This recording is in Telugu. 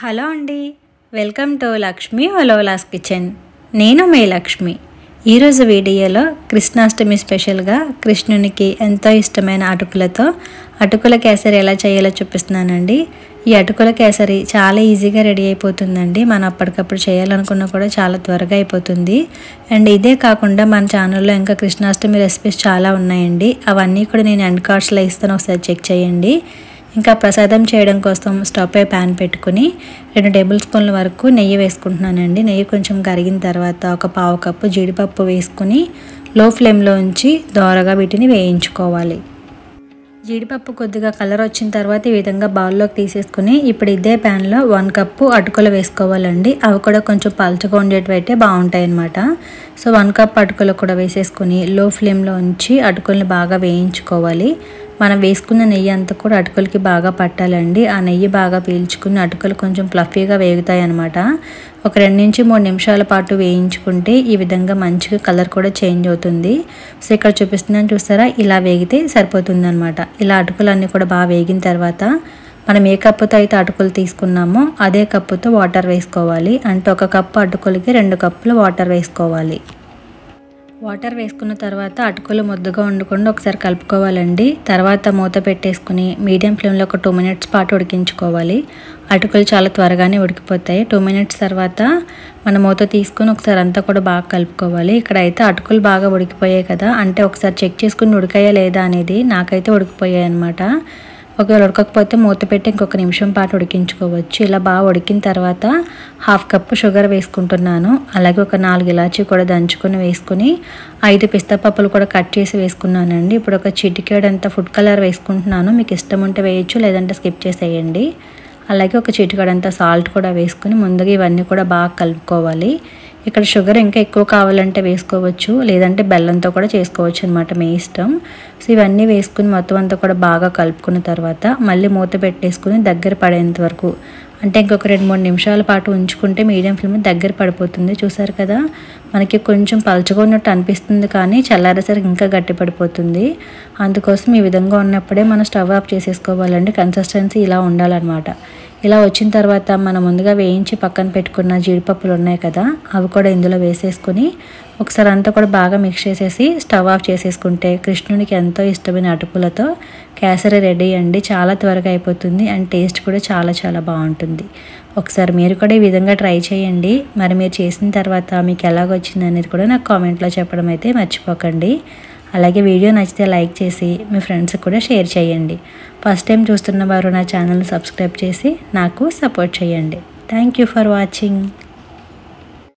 హలో అండి. వెల్కమ్ టు లక్ష్మి హలోలాస్ కిచెన్. నేను మీ లక్ష్మి. ఈరోజు వీడియోలో కృష్ణాష్టమి స్పెషల్గా కృష్ణునికి ఎంతో ఇష్టమైన అటుకులతో అటుకుల కేసరి ఎలా చేయాలో చూపిస్తున్నానండి. ఈ అటుకుల కేసరి చాలా ఈజీగా రెడీ అయిపోతుందండి. మనం అప్పటికప్పుడు చేయాలనుకున్నా కూడా చాలా త్వరగా అయిపోతుంది. అండ్ ఇదే కాకుండా మన ఛానల్లో ఇంకా కృష్ణాష్టమి రెసిపీస్ చాలా ఉన్నాయండి. అవన్నీ కూడా నేను ఎండ్ కార్డ్స్లో ఇస్తాను. ఒకసారి చెక్ చేయండి. ఇంకా ప్రసాదం చేయడం కోసం స్టవ్ పై ప్యాన్ పెట్టుకుని రెండు టేబుల్ స్పూన్ల వరకు నెయ్యి వేసుకుంటున్నానండి. నెయ్యి కొంచెం కరిగిన తర్వాత ఒక పావు కప్పు జీడిపప్పు వేసుకుని లో ఫ్లేమ్లో ఉంచి దోరగా వీటిని వేయించుకోవాలి. జీడిపప్పు కొద్దిగా కలర్ వచ్చిన తర్వాత ఈ విధంగా బౌల్లోకి తీసేసుకుని ఇప్పుడు ఇదే ప్యాన్లో వన్ కప్పు అటుకులు వేసుకోవాలండి. అవి కూడా కొంచెం పలుచగా ఉండేటివి బాగుంటాయి అన్నమాట సో వన్ కప్ అటుకులు కూడా వేసేసుకుని లో ఫ్లేమ్లో ఉంచి అటుకులను బాగా వేయించుకోవాలి. మనం వేసుకున్న నెయ్యి అంతా కూడా అటుకులకి బాగా పట్టాలండి. ఆ నెయ్యి బాగా పీల్చుకుని అటుకులు కొంచెం ఫ్లఫీగా వేగుతాయి అనమాట ఒక రెండు నుంచి మూడు నిమిషాల పాటు వేయించుకుంటే ఈ విధంగా మంచిగా కలర్ కూడా చేంజ్ అవుతుంది. సో ఇక్కడ చూపిస్తున్నాను చూస్తారా ఇలా వేగితే సరిపోతుంది అనమాట ఇలా అటుకులన్నీ కూడా బాగా వేగిన తర్వాత మనం ఏ కప్పుతో అయితే అటుకులు తీసుకున్నామో అదే కప్పుతో వాటర్ వేసుకోవాలి. అంటే ఒక కప్పు అటుకులకి రెండు కప్పులు వాటర్ వేసుకోవాలి. వాటర్ వేసుకున్న తర్వాత అటుకులు ముద్దగా ఉండకుండా ఒకసారి కలుపుకోవాలండి. తర్వాత మూత పెట్టేసుకుని మీడియం ఫ్లేమ్లో ఒక టూ మినిట్స్ పాటు ఉడికించుకోవాలి. అటుకులు చాలా త్వరగానే ఉడికిపోతాయి. టూ మినిట్స్ తర్వాత మన మూత తీసుకుని ఒకసారి అంతా కూడా బాగా కలుపుకోవాలి. ఇక్కడ అయితే అటుకులు బాగా ఉడికిపోయాయి కదా. అంటే ఒకసారి చెక్ చేసుకుని ఉడికాయా లేదా అనేది నాకైతే ఉడికిపోయాయి అనమాట ఒకవేళ ఉడకకపోతే మూత పెట్టి ఇంకొక నిమిషం పాటు ఉడికించుకోవచ్చు. ఇలా బాగా ఉడికిన తర్వాత హాఫ్ కప్పు షుగర్ వేసుకుంటున్నాను. అలాగే ఒక నాలుగు ఇలాచీ కూడా దంచుకొని వేసుకుని ఐదు పిస్తా పప్పులు కూడా కట్ చేసి వేసుకున్నానండి. ఇప్పుడు ఒక చిటికేడంత ఫుడ్ కలర్ వేసుకుంటున్నాను. మీకు ఇష్టం ఉంటే వేయచ్చు లేదంటే స్కిప్ చేసేయండి. అలాగే ఒక చిటికడంత సాల్ట్ కూడా వేసుకుని ముందుగా ఇవన్నీ కూడా బాగా కలుపుకోవాలి. ఇక్కడ షుగర్ ఇంకా ఎక్కువ కావాలంటే వేసుకోవచ్చు లేదంటే బెల్లంతో కూడా చేసుకోవచ్చు అనమాట మీ ఇష్టం. సో ఇవన్నీ వేసుకుని మొత్తం అంతా కూడా బాగా కలుపుకున్న తర్వాత మళ్ళీ మూత పెట్టేసుకుని దగ్గర పడేంత వరకు అంటే ఇంకొక రెండు మూడు నిమిషాల పాటు ఉంచుకుంటే మీడియం ఫ్లేమ్ దగ్గర పడిపోతుంది. చూసారు కదా? మనకి కొంచెం పలుచుకున్నట్టు అనిపిస్తుంది కానీ చల్లారేసరికి ఇంకా గట్టి పడిపోతుంది. అందుకోసం ఈ విధంగా ఉన్నప్పుడే మనం స్టవ్ ఆఫ్ చేసేసుకోవాలండి. కన్సిస్టెన్సీ ఇలా ఉండాలన్నమాట. ఇలా వచ్చిన తర్వాత మనం ముందుగా వేయించి పక్కన పెట్టుకున్న జీడిపప్పులు ఉన్నాయి కదా అవి కూడా ఇందులో వేసేసుకుని ఒకసారి అంతా కూడా బాగా మిక్స్ చేసేసి స్టవ్ ఆఫ్ చేసేసుకుంటే కృష్ణునికి ఎంతో ఇష్టమైన అటుకులతో కేసరి రెడీ అండి. చాలా త్వరగా అయిపోతుంది అండ్ టేస్ట్ కూడా చాలా చాలా బాగుంటుంది. ఒకసారి మీరు కూడా ఈ విధంగా ట్రై చేయండి. మరి మీరు చేసిన తర్వాత మీకు ఎలాగొచ్చింది అనేది కూడా నాకు కామెంట్లో చెప్పడం అయితే మర్చిపోకండి. అలాగే వీడియో నచ్చితే లైక్ చేసి మీ ఫ్రెండ్స్కి కూడా షేర్ చేయండి. ఫస్ట్ టైం చూస్తున్న వారు నా ఛానల్ సబ్స్క్రైబ్ చేసి నాకు సపోర్ట్ చేయండి. Thank you for watching.